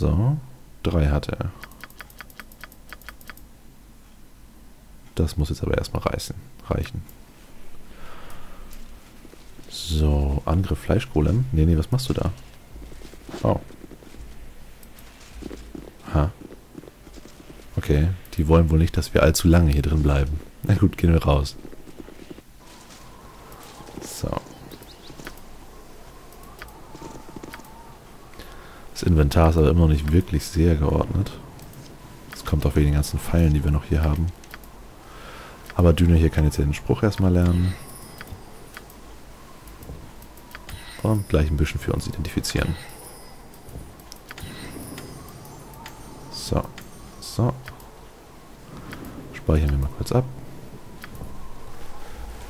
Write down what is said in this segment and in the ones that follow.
So, drei hat er. Das muss jetzt aber erstmal reißen, reichen. So, Angriff Fleischgolem. Nee, nee, was machst du da? Oh. Ha. Okay, die wollen wohl nicht, dass wir allzu lange hier drin bleiben. Na gut, gehen wir raus. So. Das Inventar ist aber immer noch nicht wirklich sehr geordnet. Das kommt auch wegen den ganzen Pfeilen, die wir noch hier haben. Aber Düne hier kann jetzt den Spruch erstmal lernen. Und gleich ein bisschen für uns identifizieren. So. So. Speichern wir mal kurz ab.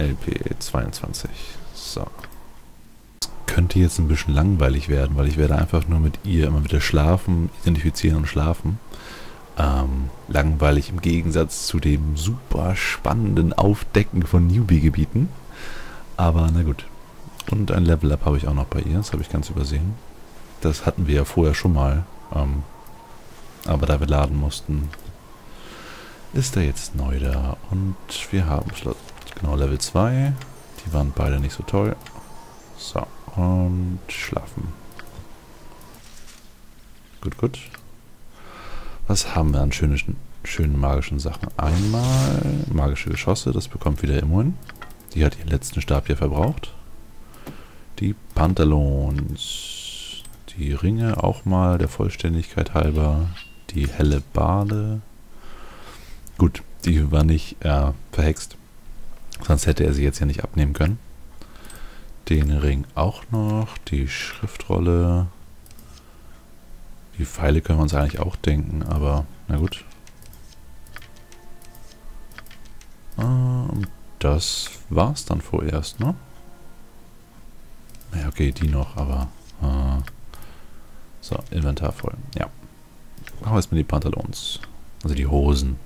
LP22. So. Könnte jetzt ein bisschen langweilig werden, weil ich werde einfach nur mit ihr immer wieder schlafen, identifizieren und schlafen. Ähm, langweilig im Gegensatz zu dem super spannenden Aufdecken von Newbie-Gebieten. Aber na gut. Und ein Level-Up habe ich auch noch bei ihr. Das habe ich ganz übersehen. Das hatten wir ja vorher schon mal. Ähm, aber da wir laden mussten, ist er jetzt neu da. Und wir haben genau Level 2. Die waren beide nicht so toll. So, und schlafen. Gut, gut. Was haben wir an schönen, schönen magischen Sachen? Einmal magische Geschosse, das bekommt wieder immerhin. Die hat ihren letzten Stab hier verbraucht. Die Pantalons. Die Ringe auch mal der Vollständigkeit halber. Die helle Bade. Gut, die war nicht äh, verhext. Sonst hätte er sie jetzt ja nicht abnehmen können. Den Ring auch noch. Die Schriftrolle. Die Pfeile können wir uns eigentlich auch denken, aber na gut. Ähm, das war's dann vorerst, ne? Ja, okay, die noch, aber... Äh, so, Inventar voll. Ja. Machen wir erstmal die Pantalons. Also die Hosen.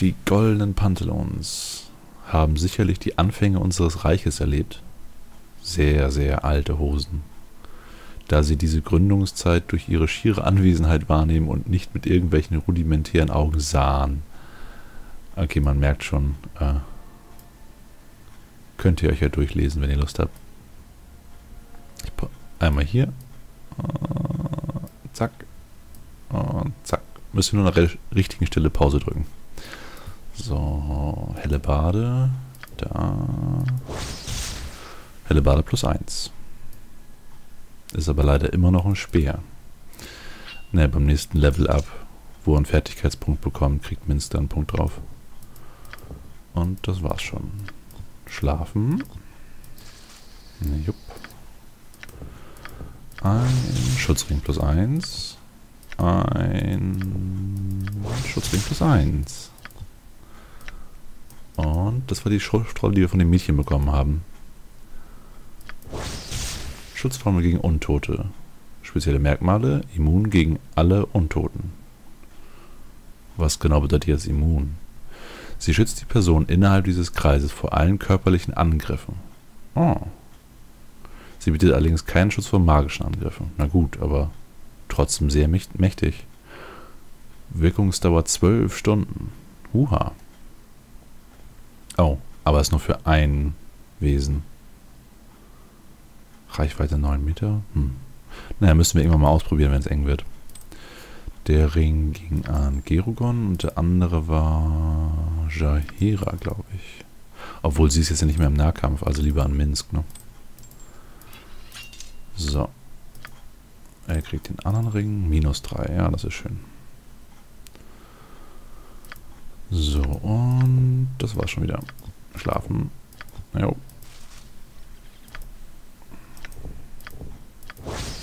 Die goldenen Pantalons haben sicherlich die Anfänge unseres Reiches erlebt. Sehr, sehr alte Hosen da sie diese Gründungszeit durch ihre schiere Anwesenheit wahrnehmen und nicht mit irgendwelchen rudimentären Augen sahen. Okay, man merkt schon, äh, könnt ihr euch ja durchlesen, wenn ihr Lust habt. Einmal hier. Äh, zack. Und zack. Müsst ihr nur an der richtigen Stelle Pause drücken. So, helle Bade. Da. Helle Bade plus 1. Ist aber leider immer noch ein Speer. Ne, beim nächsten Level Up, wo er einen Fertigkeitspunkt bekommt, kriegt Minster einen Punkt drauf. Und das war's schon. Schlafen. Ne, jupp. Ein Schutzring plus 1. Ein Schutzring plus 1. Und das war die Schriftrolle, die wir von dem Mädchen bekommen haben. Schutzformel gegen Untote. Spezielle Merkmale, immun gegen alle Untoten. Was genau bedeutet jetzt immun? Sie schützt die Person innerhalb dieses Kreises vor allen körperlichen Angriffen. Oh. Sie bietet allerdings keinen Schutz vor magischen Angriffen. Na gut, aber trotzdem sehr mächtig. Wirkungsdauer 12 Stunden. Huha. Oh, aber ist nur für ein Wesen. Reichweite 9 Meter. Hm. Naja, müssen wir irgendwann mal ausprobieren, wenn es eng wird. Der Ring ging an Gerugon und der andere war Jahira, glaube ich. Obwohl sie ist jetzt ja nicht mehr im Nahkampf, also lieber an Minsk, ne? So. Er kriegt den anderen Ring. Minus 3, ja, das ist schön. So, und das war's schon wieder. Schlafen. Jo.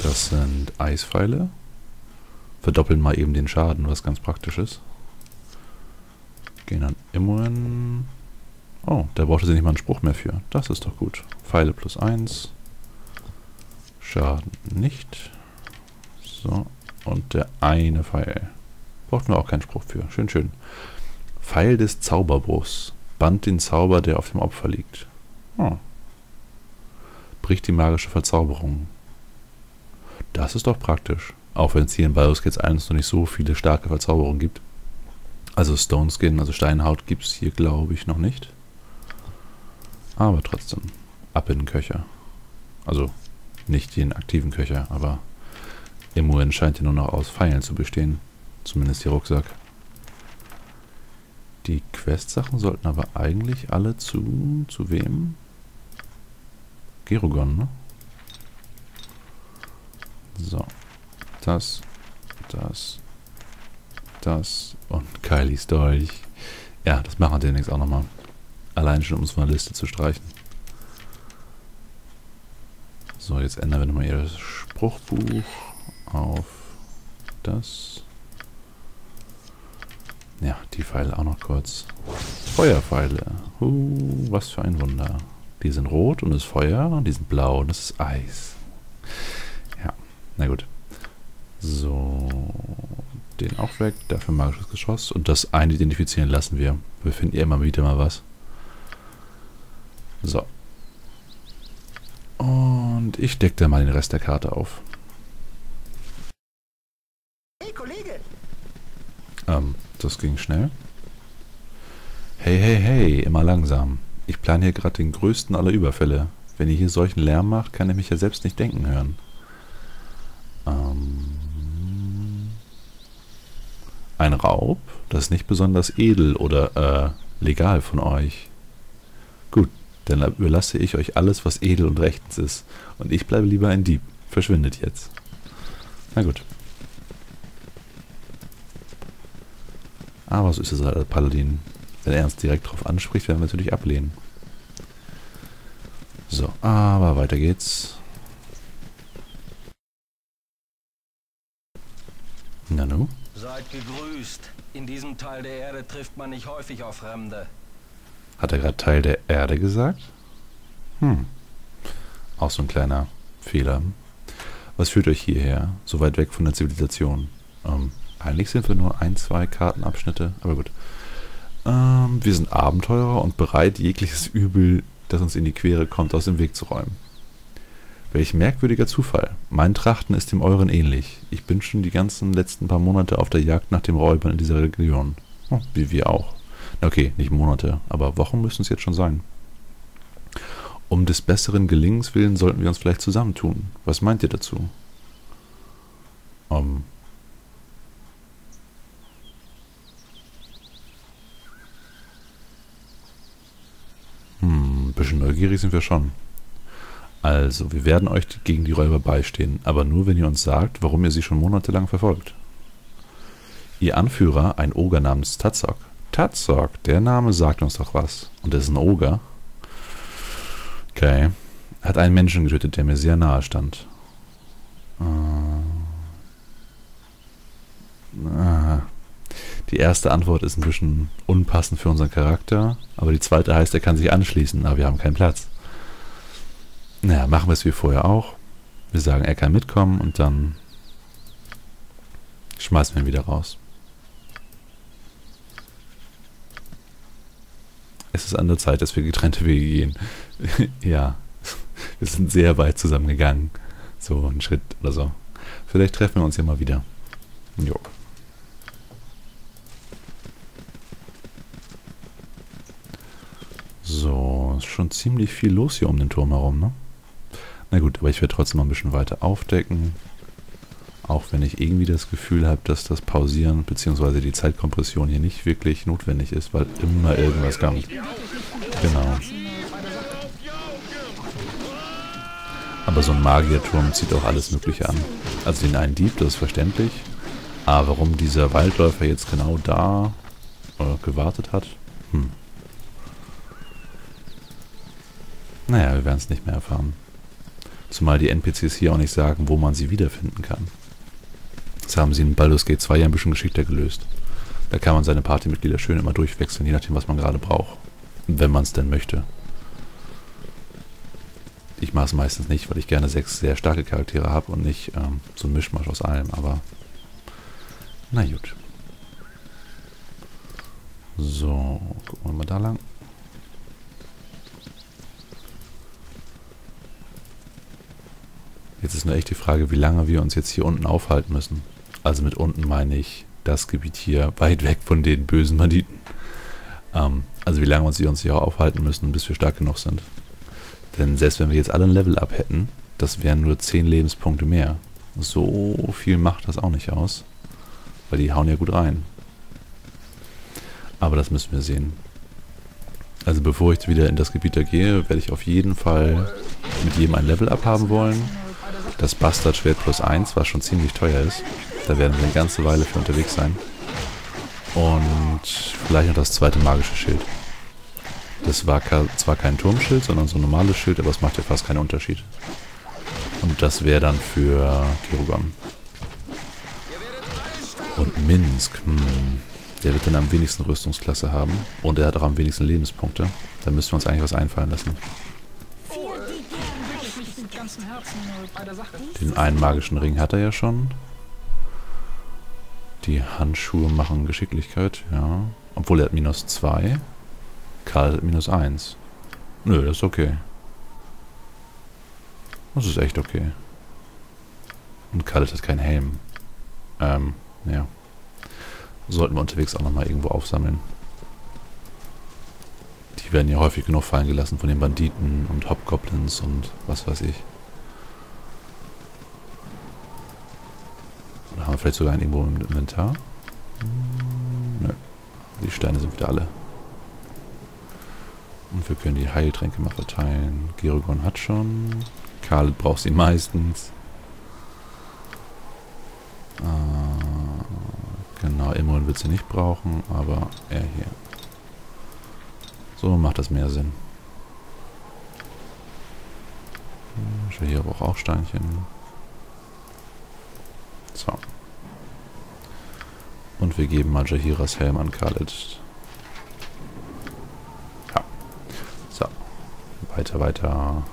Das sind Eispfeile. Verdoppeln mal eben den Schaden, was ganz praktisch ist. Gehen dann immerhin... Oh, da brauchte sie nicht mal einen Spruch mehr für. Das ist doch gut. Pfeile plus 1. Schaden nicht. So. Und der eine Pfeil. Brauchten wir auch keinen Spruch für. Schön, schön. Pfeil des Zauberbruchs. Band den Zauber, der auf dem Opfer liegt. Oh. Bricht die magische Verzauberung. Das ist doch praktisch. Auch wenn es hier in Baldur's Gate 1 noch nicht so viele starke Verzauberungen gibt. Also Stone Skin, also Steinhaut gibt es hier glaube ich noch nicht. Aber trotzdem, ab in den Köcher. Also nicht den aktiven Köcher, aber immerhin scheint ja nur noch aus Pfeilen zu bestehen. Zumindest der Rucksack. Die Quest-Sachen sollten aber eigentlich alle zu... zu wem? Gerugon, ne? So. Das, das, das und Kylies Dolch. Ja, das machen wir demnächst auch nochmal. Allein schon, um es von der Liste zu streichen. So, jetzt ändern wir nochmal ihr Spruchbuch auf das. Ja, die Pfeile auch noch kurz. Feuerpfeile. Uh, was für ein Wunder. Die sind rot und das ist Feuer und die sind blau und das ist Eis. Ja, na gut. So, den auch weg. Dafür magisches Geschoss. Und das einidentifizieren lassen wir. Wir finden ja immer wieder mal was. So. Und ich decke da mal den Rest der Karte auf. Hey, Kollege! Ähm, das ging schnell. Hey, hey, hey, immer langsam. Ich plane hier gerade den größten aller Überfälle. Wenn ihr hier solchen Lärm macht, kann ich mich ja selbst nicht denken hören. Ähm, ein Raub? Das ist nicht besonders edel oder äh, legal von euch. Gut, dann überlasse ich euch alles, was edel und rechtens ist. Und ich bleibe lieber ein Dieb. Verschwindet jetzt. Na gut. Aber so ist es halt als Paladin. Wenn er uns direkt darauf anspricht, werden wir natürlich ablehnen. So, aber weiter geht's. Nanu? Seid gegrüßt. In diesem Teil der Erde trifft man nicht häufig auf Fremde. Hat er gerade Teil der Erde gesagt? Hm. Auch so ein kleiner Fehler. Was führt euch hierher? So weit weg von der Zivilisation. Ähm, eigentlich sind wir nur ein, zwei Kartenabschnitte, aber gut. Ähm, wir sind Abenteurer und bereit, jegliches Übel, das uns in die Quere kommt, aus dem Weg zu räumen. Welch merkwürdiger Zufall. Mein Trachten ist dem euren ähnlich. Ich bin schon die ganzen letzten paar Monate auf der Jagd nach dem Räubern in dieser Region. Oh, wie wir auch. Okay, nicht Monate, aber Wochen müssen es jetzt schon sein. Um des besseren Gelingens willen sollten wir uns vielleicht zusammentun. Was meint ihr dazu? Um, bisschen neugierig sind wir schon. Also, wir werden euch gegen die Räuber beistehen, aber nur, wenn ihr uns sagt, warum ihr sie schon monatelang verfolgt. Ihr Anführer, ein Oger namens Tatzok, Tatzok, der Name sagt uns doch was. Und er ist ein Oger. Okay. Hat einen Menschen getötet, der mir sehr nahe stand. Die erste Antwort ist ein bisschen unpassend für unseren Charakter, aber die zweite heißt, er kann sich anschließen, aber wir haben keinen Platz. Naja, machen wir es wie vorher auch. Wir sagen, er kann mitkommen und dann schmeißen wir ihn wieder raus. es ist an der Zeit, dass wir getrennte Wege gehen. ja, wir sind sehr weit zusammengegangen. So ein Schritt oder so. Vielleicht treffen wir uns ja mal wieder. Jo. So, ist schon ziemlich viel los hier um den Turm herum, ne? Na gut, aber ich werde trotzdem mal ein bisschen weiter aufdecken. Auch wenn ich irgendwie das Gefühl habe, dass das Pausieren bzw. die Zeitkompression hier nicht wirklich notwendig ist, weil immer irgendwas kommt. Genau. Aber so ein Magierturm zieht auch alles Mögliche an. Also den einen Dieb, das ist verständlich. Aber warum dieser Waldläufer jetzt genau da äh, gewartet hat? Hm. Naja, wir werden es nicht mehr erfahren. Zumal die NPCs hier auch nicht sagen, wo man sie wiederfinden kann. Das haben sie in Baldur's Gate 2 ja ein bisschen geschickter gelöst. Da kann man seine Partymitglieder schön immer durchwechseln, je nachdem, was man gerade braucht. Wenn man es denn möchte. Ich mache es meistens nicht, weil ich gerne sechs sehr starke Charaktere habe und nicht ähm, so ein Mischmasch aus allem, aber na gut. So, gucken wir mal da lang. Jetzt ist nur echt die Frage, wie lange wir uns jetzt hier unten aufhalten müssen. Also mit unten meine ich das Gebiet hier weit weg von den bösen Banditen. Ähm, also wie lange wir uns hier aufhalten müssen, bis wir stark genug sind. Denn selbst wenn wir jetzt alle ein Level-Up hätten, das wären nur 10 Lebenspunkte mehr. So viel macht das auch nicht aus. Weil die hauen ja gut rein. Aber das müssen wir sehen. Also bevor ich wieder in das Gebiet da gehe, werde ich auf jeden Fall mit jedem ein Level-Up haben wollen. Das Bastard-Schwert plus 1, was schon ziemlich teuer ist. Da werden wir eine ganze Weile für unterwegs sein. Und vielleicht noch das zweite magische Schild. Das war zwar kein Turmschild, sondern so ein normales Schild, aber es macht ja fast keinen Unterschied. Und das wäre dann für Kirugan. Und Minsk, hm, der wird dann am wenigsten Rüstungsklasse haben. Und er hat auch am wenigsten Lebenspunkte. Da müssten wir uns eigentlich was einfallen lassen. Den einen magischen Ring hat er ja schon. Die Handschuhe machen Geschicklichkeit, ja. Obwohl er hat minus 2. Karl hat minus 1. Nö, das ist okay. Das ist echt okay. Und Khaled hat keinen Helm. Ähm, ja. Sollten wir unterwegs auch nochmal irgendwo aufsammeln. Die werden ja häufig genug fallen gelassen von den Banditen und Hobgoblins und was weiß ich. Oder haben wir vielleicht sogar irgendwo im Inventar? Nö. Die Steine sind wieder alle. Und wir können die Heiltränke mal verteilen. Gerogon hat schon. Karl braucht sie meistens. Äh, genau, Immun wird sie nicht brauchen, aber er hier. So macht das mehr Sinn. Hier braucht auch Steinchen. So. Und wir geben mal Jahiras Helm an Khaled. Ja. So. Weiter, weiter.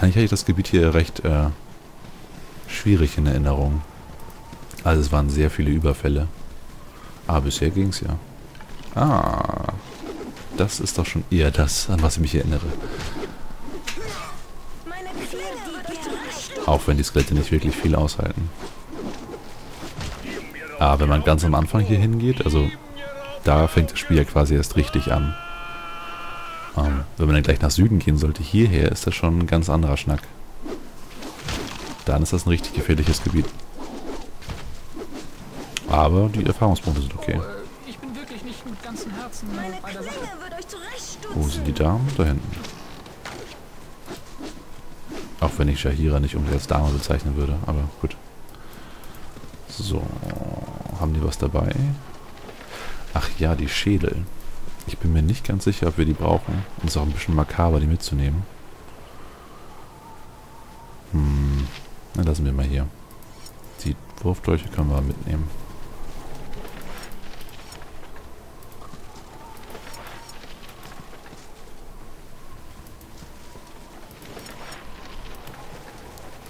Eigentlich hatte ich das Gebiet hier recht äh, schwierig in Erinnerung. Also es waren sehr viele Überfälle. Aber bisher ging es ja. Ah, das ist doch schon eher das, an was ich mich erinnere. Auch wenn die Skelette nicht wirklich viel aushalten. Aber wenn man ganz am Anfang hier hingeht, also da fängt das Spiel ja quasi erst richtig an. Ähm, wenn man dann gleich nach Süden gehen sollte, hierher ist das schon ein ganz anderer Schnack. Dann ist das ein richtig gefährliches Gebiet. Aber die Erfahrungspunkte sind okay. Wo sind die Damen? Da hinten. Auch wenn ich Shahira nicht unbedingt als Dame bezeichnen würde, aber gut. So, haben die was dabei? Ach ja, die Schädel. Ich bin mir nicht ganz sicher, ob wir die brauchen. Und es ist auch ein bisschen makaber, die mitzunehmen. Hm, dann lassen wir mal hier. Die Wurfdolche können wir mitnehmen.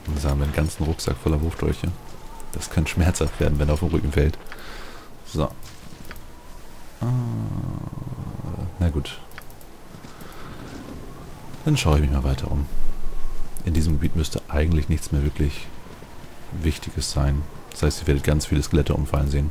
Dann haben wir einen ganzen Rucksack voller Wurfdolche. Das könnte schmerzhaft werden, wenn er auf dem Rücken fällt. So. Ah. Na gut. Dann schaue ich mich mal weiter um. In diesem Gebiet müsste eigentlich nichts mehr wirklich Wichtiges sein. Das heißt, ihr werdet ganz viele Skelette umfallen sehen.